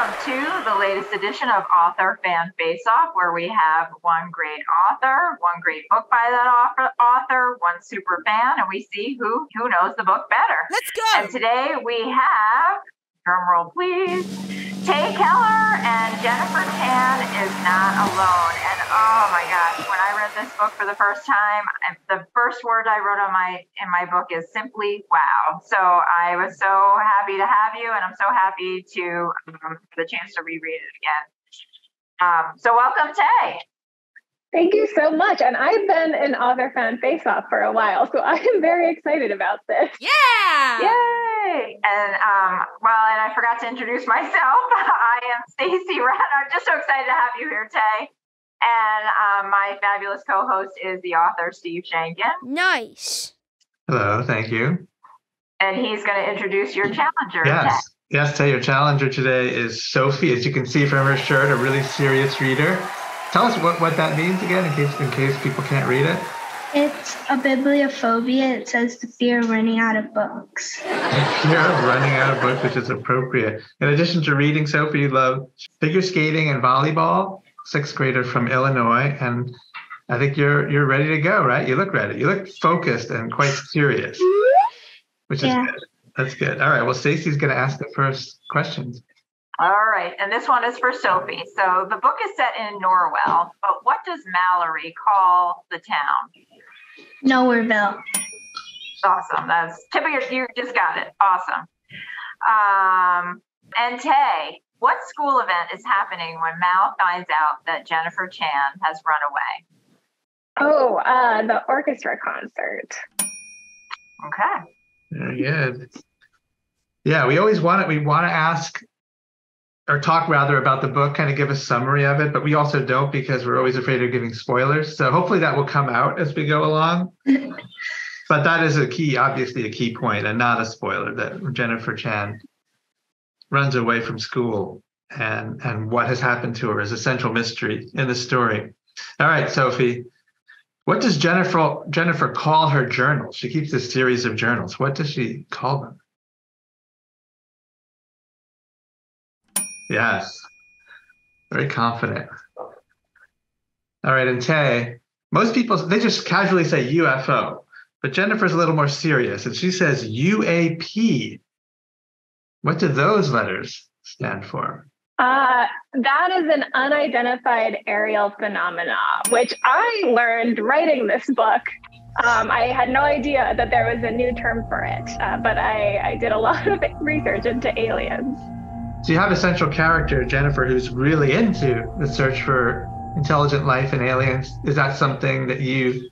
welcome to the latest edition of Author Fan Face Off, where we have one great author, one great book by that author, author, one super fan, and we see who who knows the book better. Let's go. And today we have, drum roll please, Tae Keller and Jennifer Chan is not alone. And oh my gosh, when I read this book for the first time, the first word I wrote on my in my book is simply wow. So I was so happy to have you, and I'm so happy to um, the chance to reread it again. Um, so welcome, Tae. Thank you so much. And I've been an author fan face off for a while, so I am very excited about this. Yeah. Yay! And um, well, and I forgot to introduce myself. I am Stacey Rattner. I'm just so excited to have you here, Tae. And um, my fabulous co-host is the author Steve Sheinkin. Nice. Hello, thank you. And he's going to introduce your challenger. Yes. Tae. Yes, Tae, your challenger today is Sophie. As you can see from her shirt, a really serious reader. Tell us what, what that means again, in case in case people can't read it. It's a bibliophobia. It says the fear of running out of books. Fear of running out of books, which is appropriate. In addition to reading, Sophie, you love figure skating and volleyball. Sixth grader from Illinois, and I think you're you're ready to go, right? You look ready. You look focused and quite serious, which is good. That's good. All right. Well, Stacey's going to ask the first questions. All right, and this one is for Sophie. So the book is set in Norwell, but what does Mallory call the town? Nowhereville. Awesome. That's tip of your, you just got it. Awesome. Um, and Tae, what school event is happening when Mal finds out that Jennifer Chan has run away? Oh, uh, the orchestra concert. Okay. Very good. Yeah, we always want it. We want to ask or talk rather about the book, kind of give a summary of it, but we also don't because we're always afraid of giving spoilers. So hopefully that will come out as we go along. but that is a key, obviously a key point, and not a spoiler that Jennifer Chan runs away from school and and what has happened to her is a central mystery in the story. All right, Sophie. What does Jennifer Jennifer call her journals? She keeps a series of journals. What does she call them? Yes. Very confident. All right, and Tae, most people they just casually say UFO, but Jennifer's a little more serious, and she says UAP. What do those letters stand for? Uh, that is an unidentified aerial phenomena, which I learned writing this book. Um, I had no idea that there was a new term for it, uh, but I, I did a lot of research into aliens. So you have a central character, Jennifer, who's really into the search for intelligent life and aliens. Is that something that you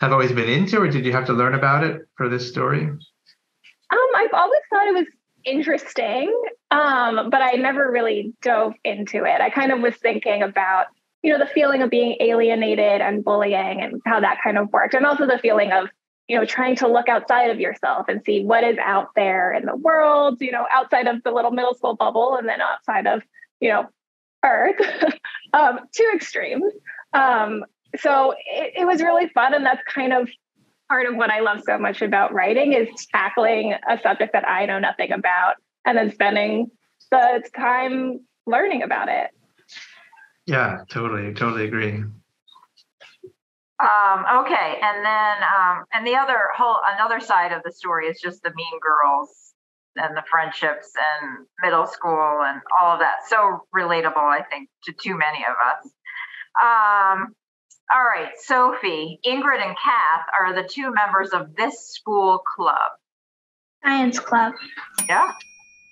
have always been into, or did you have to learn about it for this story? Um, I've always thought it was interesting, um, but I never really dove into it. I kind of was thinking about, you know, the feeling of being alienated and bullying and how that kind of worked, and also the feeling of, you know, trying to look outside of yourself and see what is out there in the world, you know, outside of the little middle school bubble and then outside of, you know, Earth. um, two extremes. Um, so it, it was really fun, and that's kind of part of what I love so much about writing is tackling a subject that I know nothing about and then spending the time learning about it. Yeah, totally, totally agree. Um, okay, and then um, and the other whole another side of the story is just the mean girls and the friendships and middle school and all of that. So relatable, I think, to too many of us. Um, all right, Sophie, Ingrid, and Kath are the two members of this school club. Science club. Yeah.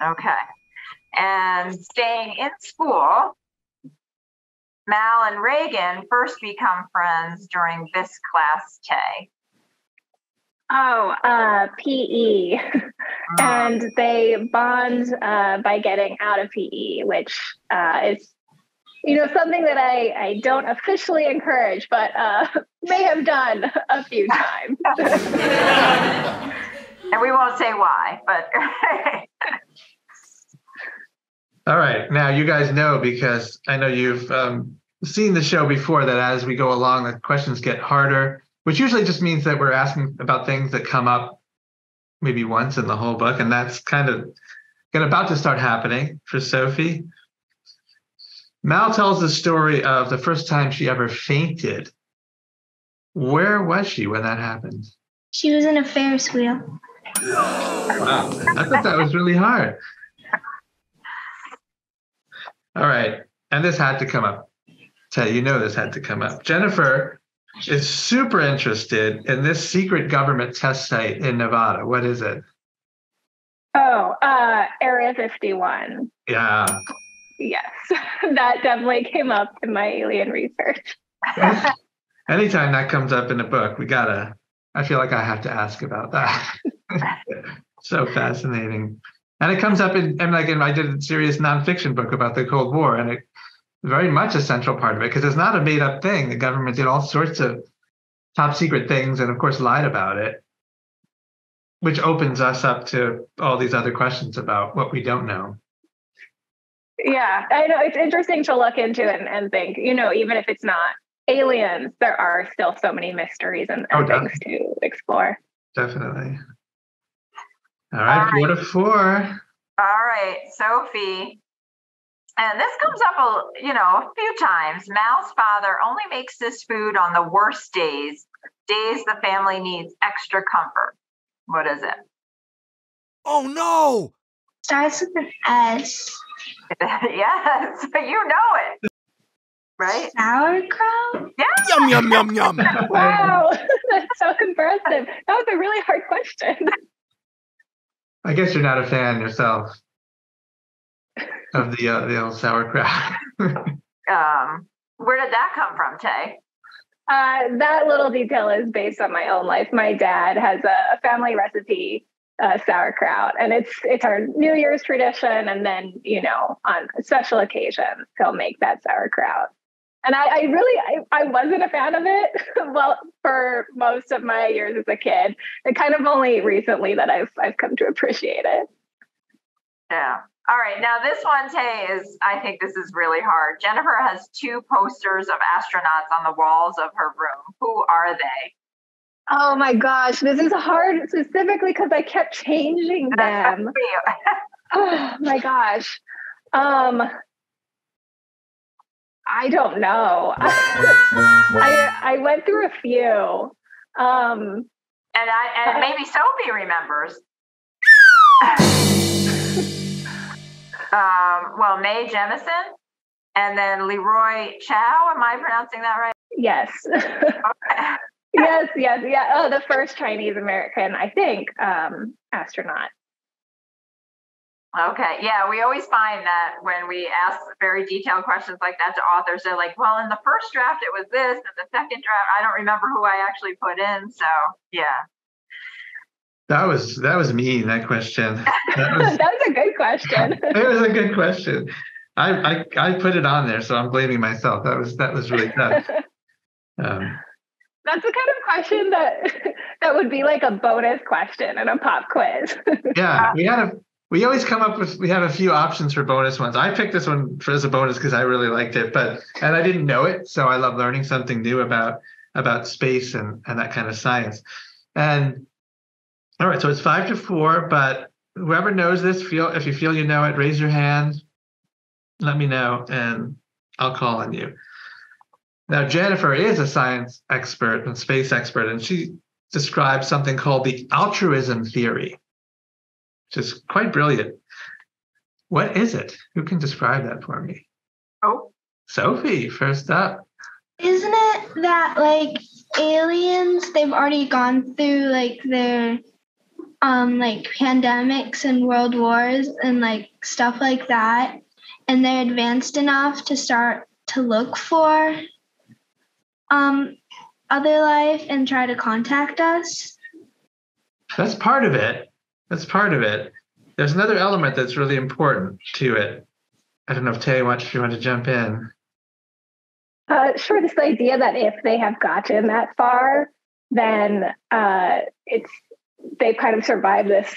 Okay. And staying in school, Mal and Reagan first become friends during this class Tae. Oh, uh, PE. and they bond uh, by getting out of PE, which uh, is, you know, something that I, I don't officially encourage, but uh, may have done a few times. and we won't say why, but All right, now you guys know because I know you've um, seen the show before that as we go along, the questions get harder, which usually just means that we're asking about things that come up maybe once in the whole book, and that's kind of going about to start happening for Sophie. Mal tells the story of the first time she ever fainted. Where was she when that happened? She was in a Ferris wheel. Wow, I thought that was really hard. All right, and this had to come up. Tae, you know this had to come up. Jennifer is super interested in this secret government test site in Nevada. What is it? Oh, uh, Area 51. Yeah. Yes, that definitely came up in my alien research. Anytime that comes up in a book, we gotta. I feel like I have to ask about that. so fascinating, and it comes up in. And like, in, I did a serious nonfiction book about the Cold War, and it very much a central part of it because it's not a made up thing. The government did all sorts of top secret things, and of course lied about it, which opens us up to all these other questions about what we don't know. Yeah, I know it's interesting to look into and, and think, you know, even if it's not aliens, there are still so many mysteries and, oh, and Oh, things to explore. Definitely. All right, All right. four to four. All right, Sophie. And this comes up a you know a few times. Mal's father only makes this food on the worst days, days the family needs extra comfort. What is it? Oh no! Starts with an S. yes, you know it. Right? Sauerkraut? Yeah. Yum yum yum yum. Wow, that's so impressive. That was a really hard question. I guess you're not a fan yourself of the uh, the old sauerkraut. Um, where did that come from, Tae? Uh, that little detail is based on my own life. My dad has a, a family recipe uh, sauerkraut, and it's it's our New Year's tradition. And then you know on special occasions he'll make that sauerkraut. And I, I really I, I wasn't a fan of it. well, for most of my years as a kid, and kind of only recently that I've I've come to appreciate it. Yeah. All right. Now this one, Tae, is I think this is really hard. Jennifer has two posters of astronauts on the walls of her room. Who are they? Oh my gosh, this is hard specifically because I kept changing them. Oh my gosh. Um I don't know. I I went through a few. Um And I and maybe Sophie remembers. um, well, Mae Jemison and then Leroy Chiao. Am I pronouncing that right? yes. Yes, yes, yeah. Oh, the first Chinese American, I think, um, astronaut. Okay. Yeah, we always find that when we ask very detailed questions like that to authors, they're like, well, in the first draft it was this, and the second draft, I don't remember who I actually put in. So yeah. that was that was mean. That question. That was, that was a good question. it was a good question. I, I I put it on there, so I'm blaming myself. That was that was really tough. Um, That's the kind of question that that would be like a bonus question in a pop quiz. yeah, we had a we always come up with we have a few options for bonus ones. I picked this one for as a bonus because I really liked it, but and I didn't know it, so I love learning something new about about space and and that kind of science. And all right, so it's five to four, but whoever knows this, feel if you feel you know it, raise your hand. Let me know, and I'll call on you. Now, Jennifer is a science expert and space expert, and she describes something called the altruism theory which is quite brilliant. What is it? Who can describe that for me? Oh, Sophie, first up. Isn't it that like aliens they've already gone through like their um like pandemics and world wars and like stuff like that and they're advanced enough to start to look for um other life and try to contact us? That's part of it. That's part of it. There's another element that's really important to it. I don't know if Tae wants if you want to jump in. Uh, sure, this idea that if they have gotten that far, then uh, it's they've kind of survived this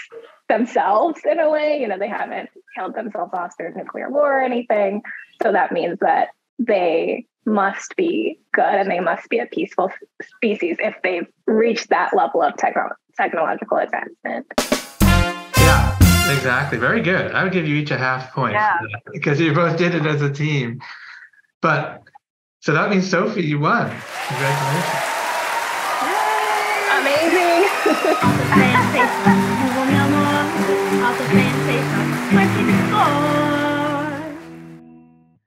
themselves in a way. You know, they haven't killed themselves off through nuclear war or anything. So that means that they must be good and they must be a peaceful species if they've reached that level of techno- technological advancement. Yeah, exactly. Very good. I would give you each a half point Yeah. because you both did it as a team. But so that means Sophie, you won. Congratulations. Amazing. Amazing.